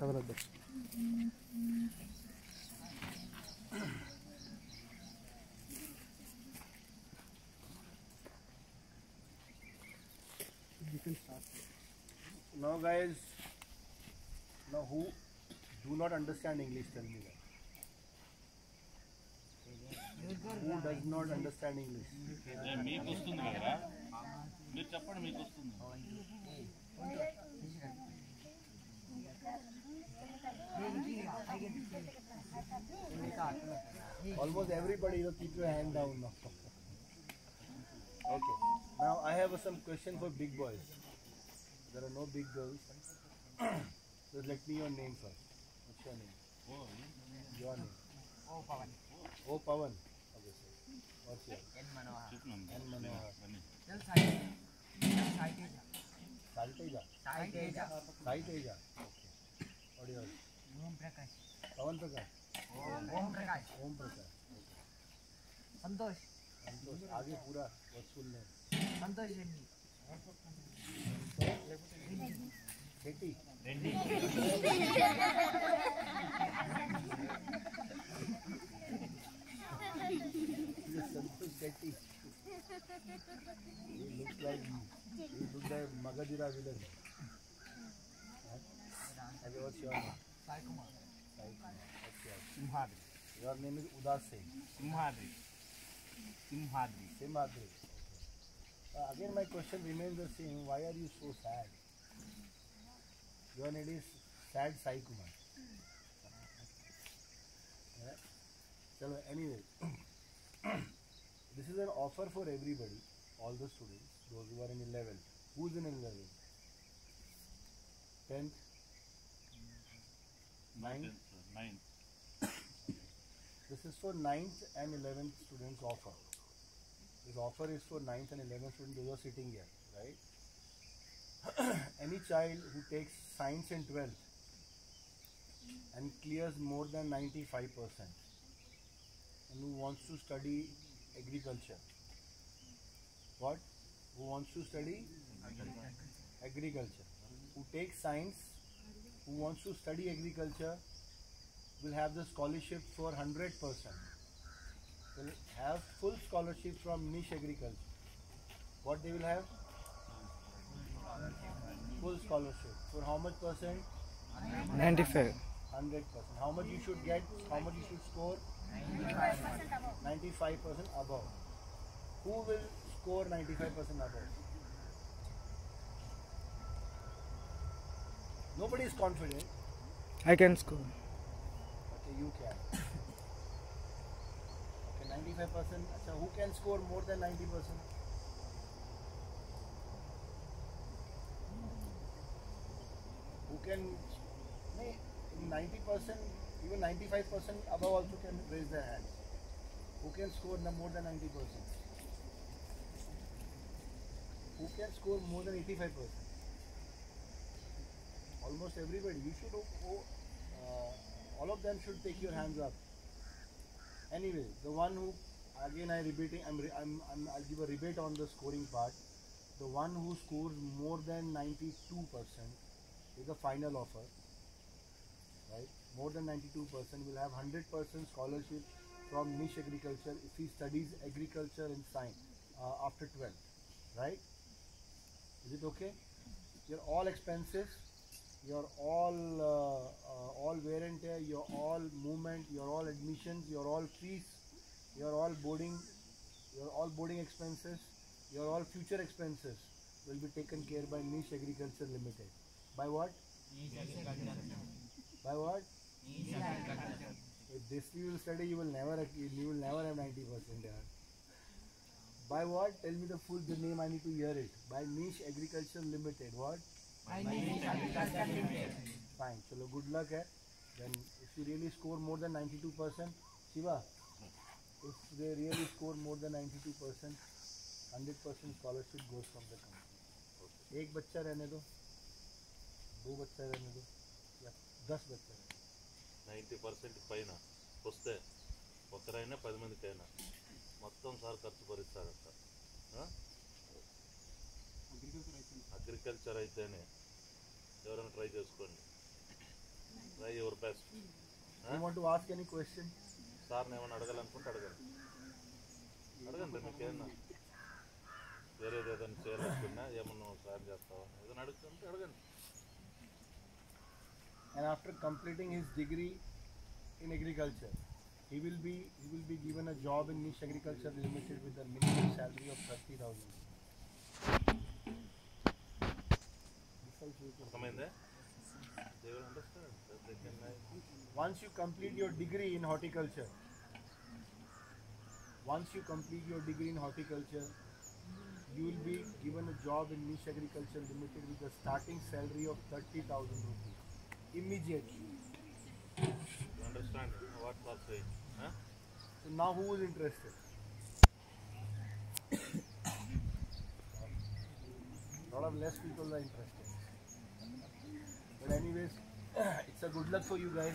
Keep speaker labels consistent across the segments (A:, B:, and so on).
A: Cover दो
B: Now guys, now who do not understand English, tell me that. Who does not understand English? Almost everybody, you keep your hand down now. Okay. Now I have some question for big boys. There are no big girls. Just let me your name first. What's your name? Your name. Oh Pawan. Oh Pawan. Okay, sir. What's your
C: N Manohar.
B: N Manohar.
C: Just
B: Saiteja. Saiteja. Saiteja. Okay. Okay. What is your name? Pawan Prakash. Pawan Prakash.
D: Om Prakash Om Prakash संतोष
B: संतोष आगे पूरा वसूल ले
D: Santosh Reddy
B: Reddy Reddy Santosh Magadheera villain अरे what's your name Sai Kumar Sai Kumar
E: Imhadi,
B: your name is is Singh.
E: Sen Simhadri
B: Simhadri Simhadri again my question remains the same. Why are you so sad? Your name is sad sai kumar. Uh, yeah. so anyway. This is an offer for everybody all the students those who are in 11 who's in 11 10th 9th
C: 9th
B: this is for 9th and 11th students offer. This offer is for 9th and 11th students those are sitting here, right? Any child who takes science in 12th and clears more than 95% and who wants to study agriculture. What? Who wants to study? Agriculture. Who takes science, who wants to study agriculture, will have the scholarship for 100 percent. Will have full scholarship from niche agriculture. What they will have? Full scholarship. For how much percent?
A: 95.
B: 100 percent. How much you should get? How much you should score? 95 percent above. Who will score 95 percent above? Nobody is confident.
A: I can
B: score. You क्या है okay 95 percent अच्छा who can score more than 90 percent who can नहीं 90 percent even 95 percent अब also can raise the hand who can score न more than 90 percent who can score more than 85 percent almost everybody you should O all of them should take your hands up. Anyway, the one who, again I repeating, I'm, I'm, I'm, I'll give a rebate on the scoring part. The one who scores more than 92% is the final offer. Right? More than 92% will have 100% scholarship from niche agriculture if he studies agriculture and science uh, after 12. Right? Is it okay? Your all expenses, your all uh, uh, all wear and tear, your all movement, your all admissions, your all fees, your all boarding, your all boarding expenses, your all future expenses will be taken care by Niche Agriculture Limited. By what? By what? If this you will study, you will never you will never have ninety percent. By what? Tell me the full the name. I need to hear it. By Niche Agriculture Limited. What? Fine. Chalo, good luck. Hai. Then if you really score more than 92%, Shiva, if they really score more than 92%, 100% scholarship goes from the company. एक बच्चा रहने दो दो बच्चा रहने दो या दस बच्चा रहने दो
C: నైంటీ పర్సెంట్ పైన వస్తే ఒకరైనా పది మందికైనా మొత్తం సార్ ఖర్చు భరిస్తారంట అగ్రికల్చర్ అయితేనే ఎవరైనా ట్రై చేసుకోండి try your best
B: You want to ask any question?
C: సార్ని ఏమైనా అడగాలనుకుంటే అడగండి అడగండి మీకేమన్నా వేరేది ఏదైనా చేయాలనుకున్నా ఏమన్నా సార్ చేస్తావా ఏదైనా అడుగుతుంటే అడగండి
B: And after completing his degree in agriculture, he will be he will be given a job in Niche Agriculture Limited with a minimum salary of thirty thousand.
C: అర్థమైందే they will understand they can
B: Once you complete your degree in horticulture, once you complete your degree in horticulture, you will be given a job in Niche Agriculture Limited with a starting salary of thirty thousand rupees immediately.
C: You understand what what saying
B: So now who is interested? lot of less people are interested. it's a good luck for you guys,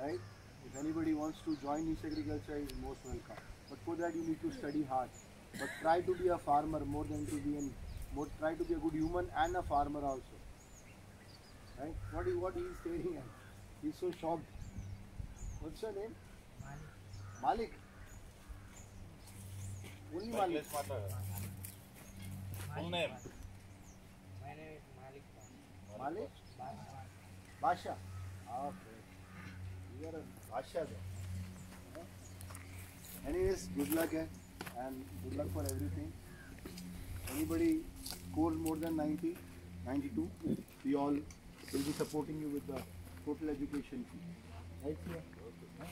B: right? If anybody wants to join this agriculture, is most welcome. But for that, you need to study hard. But try to be a farmer more than to be an more. Try to be a good human and a farmer also. Right? What is what he is staring at? He's so shocked. What's your name? Malik. Malik. Only Malik.
C: Full name.
E: My name is Malik. Malik?
B: Malik. Basha. Ah, Okay. You are a Basha then. Huh? Anyways, good luck eh? and good luck for everything. Anybody scores more than 90, 92, we all will be supporting you with the total education fee. Right here? Huh?